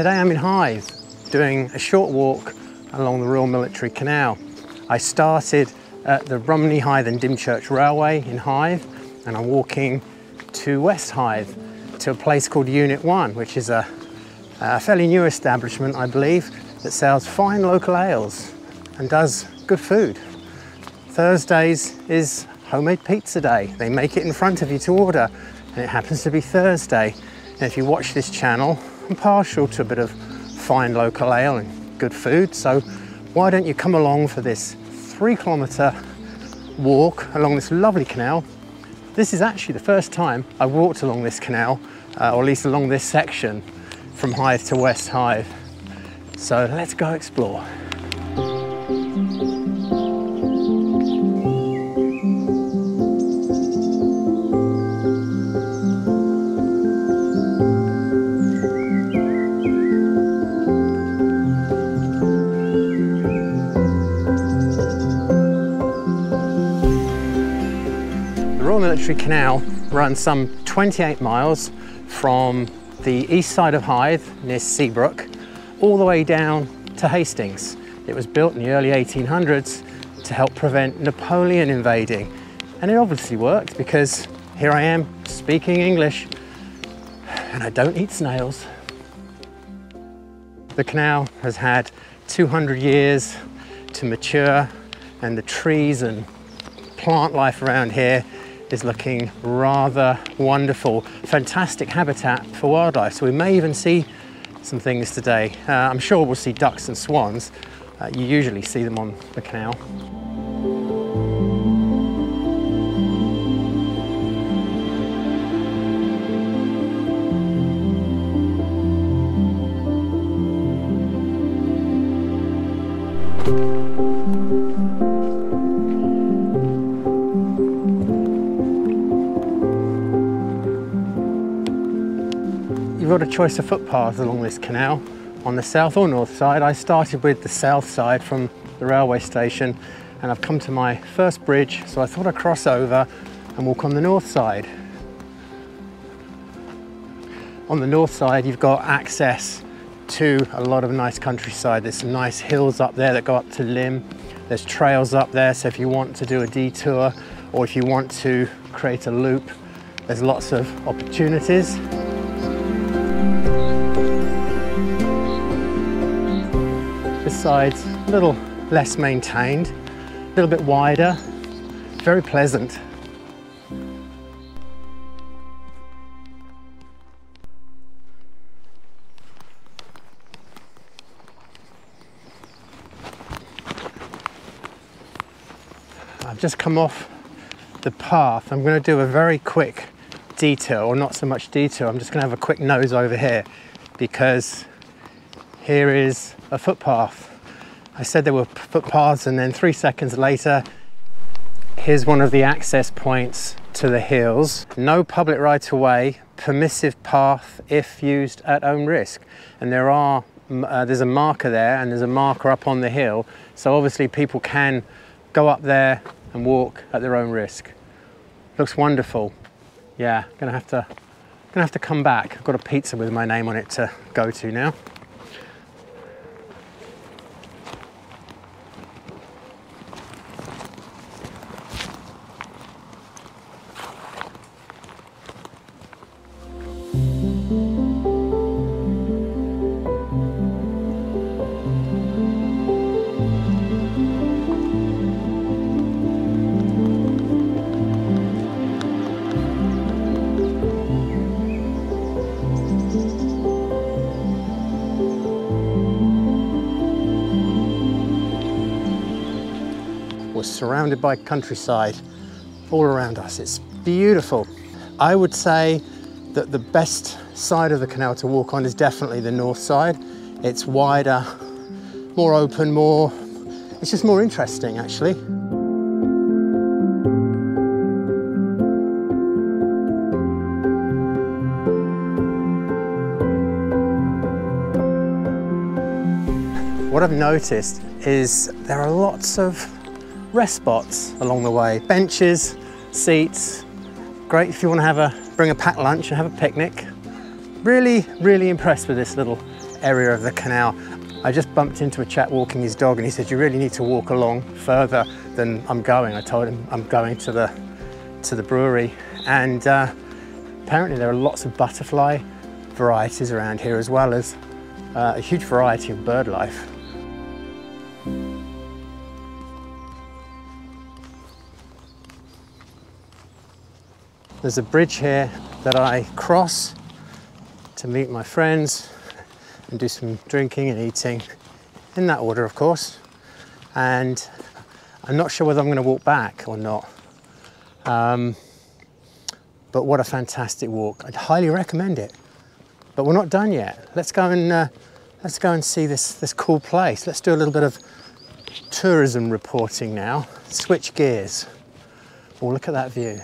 today I'm in Hythe doing a short walk along the Royal Military Canal. I started at the Romney Hythe and Dymchurch Railway in Hythe and I'm walking to West Hythe to a place called Unit 1 which is a, a fairly new establishment I believe that sells fine local ales and does good food. Thursdays is homemade pizza day. They make it in front of you to order and it happens to be Thursday. And if you watch this channel, I'm partial to a bit of fine local ale and good food. So why don't you come along for this three kilometre walk along this lovely canal. This is actually the first time I walked along this canal, uh, or at least along this section from Hythe to West Hythe. So let's go explore. Military Canal runs some 28 miles from the east side of Hythe near Seabrook all the way down to Hastings. It was built in the early 1800s to help prevent Napoleon invading. And it obviously worked because here I am speaking English and I don't eat snails. The canal has had 200 years to mature and the trees and plant life around here is looking rather wonderful. Fantastic habitat for wildlife. So we may even see some things today. Uh, I'm sure we'll see ducks and swans. Uh, you usually see them on the canal. You've got a choice of footpaths along this canal on the south or north side. I started with the south side from the railway station and I've come to my first bridge so I thought I'd cross over and walk on the north side. On the north side you've got access to a lot of nice countryside. There's some nice hills up there that go up to Lympne. There's trails up there so if you want to do a detour or if you want to create a loop there's lots of opportunities. Side's a little less maintained, a little bit wider, very pleasant. I've just come off the path. I'm going to do a very quick detour, or not so much detour. I'm just going to have a quick nose over here because here is a footpath. I said there were footpaths and then three seconds later, here's one of the access points to the hills. No public right of way, permissive path if used at own risk. And there are, uh, there's a marker there and there's a marker up on the hill. So obviously people can go up there and walk at their own risk. Looks wonderful. Yeah, gonna have to, gonna have to come back. I've got a pizza with my name on it to go to now. We're surrounded by countryside all around us. It's beautiful. I would say that the best side of the canal to walk on is definitely the north side. It's wider, more open, more, it's just more interesting actually. What I've noticed is there are lots of rest spots along the way. Benches, seats, great if you want to have a, bring a packed lunch and have a picnic. Really, really impressed with this little area of the canal. I just bumped into a chap walking his dog and he said, you really need to walk along further than I'm going. I told him I'm going to the, to the brewery. And uh, apparently there are lots of butterfly varieties around here as well as uh, a huge variety of bird life. There's a bridge here that I cross to meet my friends and do some drinking and eating in that order, of course. And I'm not sure whether I'm going to walk back or not. Um, but what a fantastic walk. I'd highly recommend it. But we're not done yet. Let's go and uh, let's go and see this, this cool place. Let's do a little bit of tourism reporting now. Switch gears. Oh, look at that view.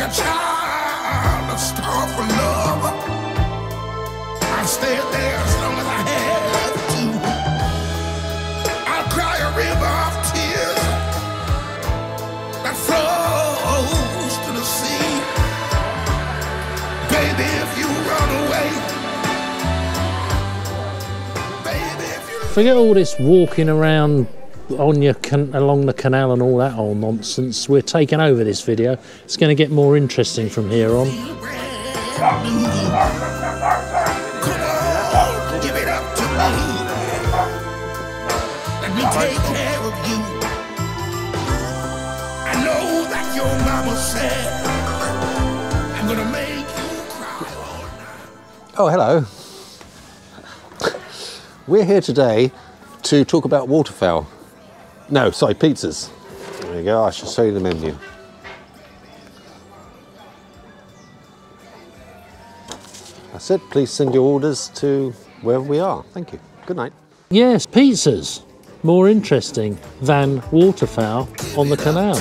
Like a child, a star for love. I stayed there as long as I had to. I'll cry a river of tears that flows to the sea. Baby, if you run away. Forget all this walking around on your along the canal and all that old nonsense. We're taking over this video. It's going to get more interesting from here on. Oh, hello. We're here today to talk about waterfowl. No, sorry, pizzas. There you go, I shall show you the menu. That's it. Please send your orders to wherever we are. Thank you. Good night. Yes, pizzas. More interesting than waterfowl on the canal.